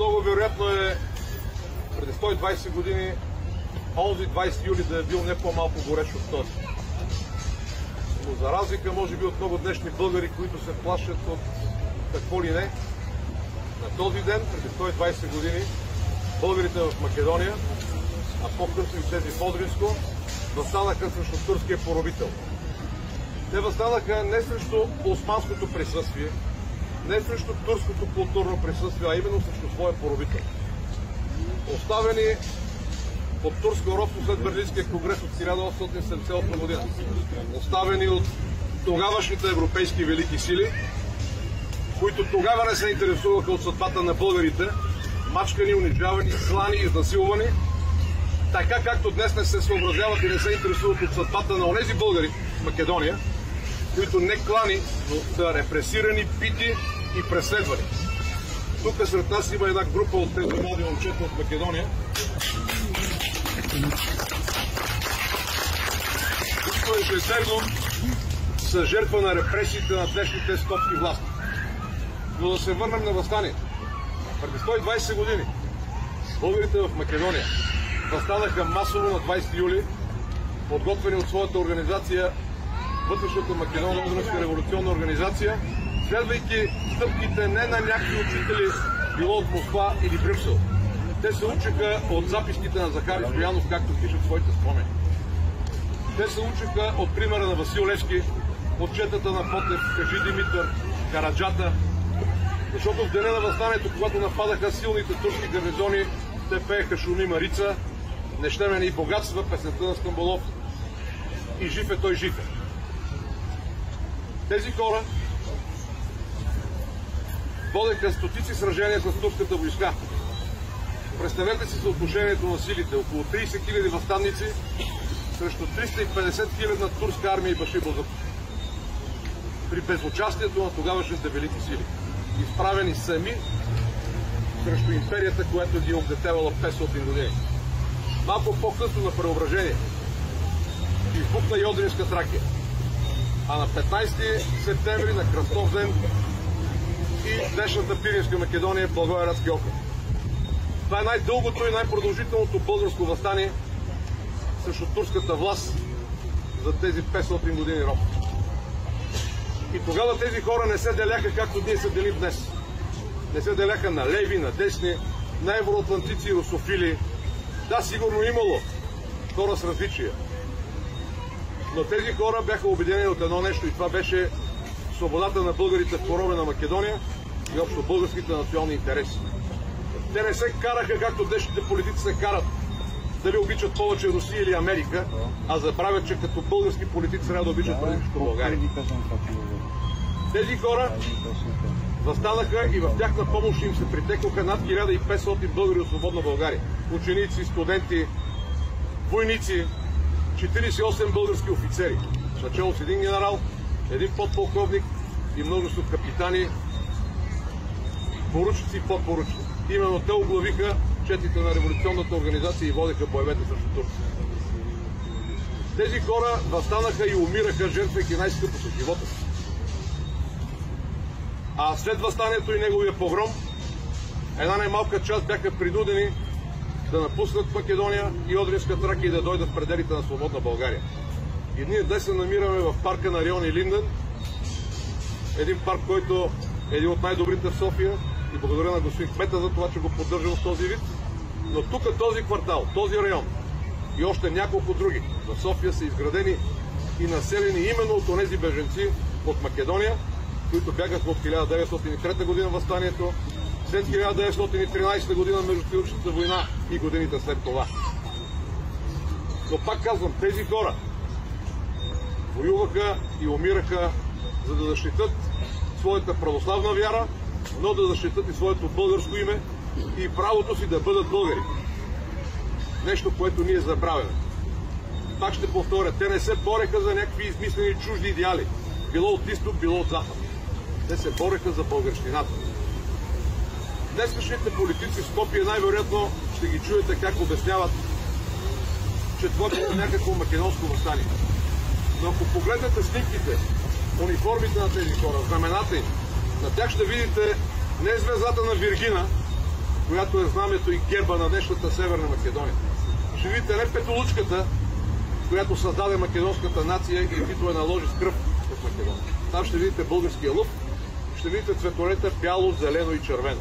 много вероятно е преди 120 години онзи 20 юли да е бил не по-малко горещ от този. Но за разлика, може би, от много днешни българи, които се плашат от какво ли не, на този ден, преди 120 години, българите в Македония, а по-късно и тези в Одринско, възстанаха срещу турския поробител. Те възстанаха не срещу османското присъствие, не срещу турското културно присъствие, а именно срещу своя поробител. Оставени под турско робство след Берлинския конгрес от 1878 година. Оставени от тогавашните европейски велики сили, които тогава не се интересуваха от съдбата на българите, мачкани, унижавани, слани, изнасилвани, така както днес не се съобразяват и не се интересуват от съдбата на онези българи в Македония, които не клани, но са репресирани, бити и преследвани. Тук сред нас има една група от тези млади момчета от Македония, които ежедневно са жертва на репресиите на днешните скопски власти. Но да се върнем на възстание. Преди 120 години българите в Македония възстанаха масово на 20 юли, подготвени от своята организация Вътрешната Македонна Одръжка революционна организация, следвайки стъпките не на някакви учители, било от Москва или Брюксел. Те се учиха от записките на Захари Стоянов, както пишат своите спомени. Те се учиха от примера на Васил Левски, от четата на Потев, Кажи Димитър, Караджата, защото в деня на възстанието, когато нападаха силните турски гарнизони, те пееха Шуми Марица, Нещемени и богатства, песента на Стамболов и жив е той жив е. Тези хора водеха стотици сражения с турската войска. Представете си съотношението на силите. Около 30 000 възстанници срещу 350 000 на турска армия и Башибозък. При безучастието на тогавашните велики сили. Изправени сами срещу империята, която ги е обдетевала 500 години. Малко по-късно на преображение избухна и Одринска Тракия. А на 15 септември на Кръстов ден и днешната Пиринска Македония Благоевградски окръг. Това е най-дългото и най-продължителното българско възстание срещу турската власт за тези 500 години роб. И тогава тези хора не се деляха както ние се делим днес. Не се деляха на леви, на десни, на евроатлантици и русофили. Да, сигурно имало хора с различия. Но тези хора бяха обединени от едно нещо и това беше свободата на българите в поробе на Македония и общо българските национални интереси. Те не се караха както днешните политици се карат дали обичат повече Русия или Америка, а забравят, че като български политици трябва да обичат преди всичко България. Тези хора възстанаха и в тяхна помощ им се притекоха над 1500 българи от свободна България. Ученици, студенти, войници, 48 български офицери, начало с един генерал, един подполковник и множество капитани, поручици и подпоручици. Именно те оглавиха четите на революционната организация и водеха боевете срещу Турция. Тези хора възстанаха и умираха, жертвайки най-скъпо с живота си. А след възстанието и неговия погром, една най-малка част бяха принудени да напуснат Македония и Одринска Тракия и да дойдат в пределите на свободна България. И ние днес се намираме в парка на Рион и Линдън, един парк, който е един от най-добрите в София и благодаря на господин Кмета за това, че го поддържа в този вид. Но тук този квартал, този район и още няколко други в София са изградени и населени именно от тези беженци от Македония, които бягаха от 1903 година възстанието, след 1913 година между война и годините след това. Но пак казвам, тези хора воюваха и умираха, за да защитат своята православна вяра, но да защитат и своето българско име и правото си да бъдат българи. Нещо, което ние забравяме. Пак ще повторя, те не се бореха за някакви измислени чужди идеали. Било от изток, било от запад. Те се бореха за българщината. Днескашните политици в Скопие най-вероятно ще ги чуете как обясняват, че това е някакво македонско възстание. Но ако погледнете снимките, униформите на тези хора, знамената им, на тях ще видите не звездата на Виргина, която е знамето и герба на днешната Северна Македония. Ще видите не петолучката, която създаде македонската нация и Тито е наложи с кръв в Македония. Там ще видите българския лъв, ще видите цветолета бяло, зелено и червено.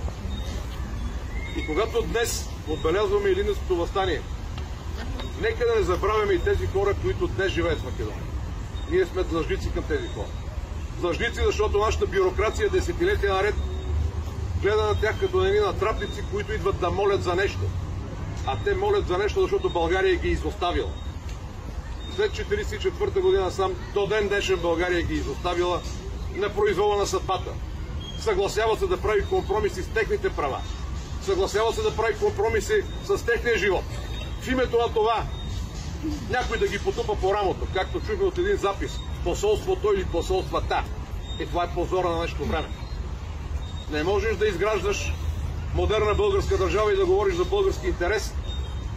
И когато днес отбелязваме Илинденското възстание, нека да не забравяме и тези хора, които днес живеят в Македония. Ние сме длъжници към тези хора. Длъжници, защото нашата бюрокрация десетилетия наред гледа на тях като едни натрапници, които идват да молят за нещо. А те молят за нещо, защото България ги е изоставила. След 1944 година сам до ден днешен България ги е изоставила на произвола на съдбата. Съгласява се да прави компромиси с техните права. Съгласява се да прави компромиси с техния живот. В името на това някой да ги потупа по рамото, както чухме от един запис, посолството или посолствата. И това е позора на нашето време. Не можеш да изграждаш модерна българска държава и да говориш за български интерес,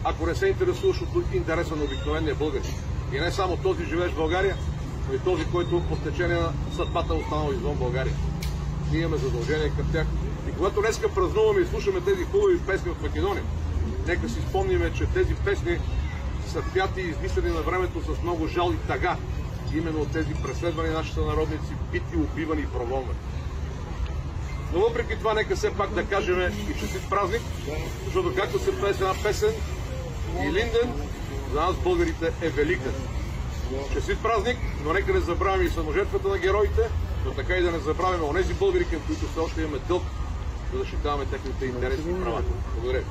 ако не се интересуваш от интереса на обикновения българин. И не само този живееш в България, но и този, който по течение на съдбата останал извън България. Ние имаме задължение към тях. И когато днеска празнуваме и слушаме тези хубави песни от Македония, нека си спомниме, че тези песни са пяти и измислени на времето с много жал и тага. Именно от тези преследвани нашите народници, бити, убивани и прогонвани. Но въпреки това, нека все пак да кажем и честит празник, защото както се пее една песен, и Линден за нас българите е велика. Честит празник, но нека не забравяме и саможертвата на героите, но така и да не забравяме онези българи, към които все още имаме дълг да защитаваме техните интереси и права. Благодаря.